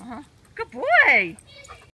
Uh-huh. Good boy.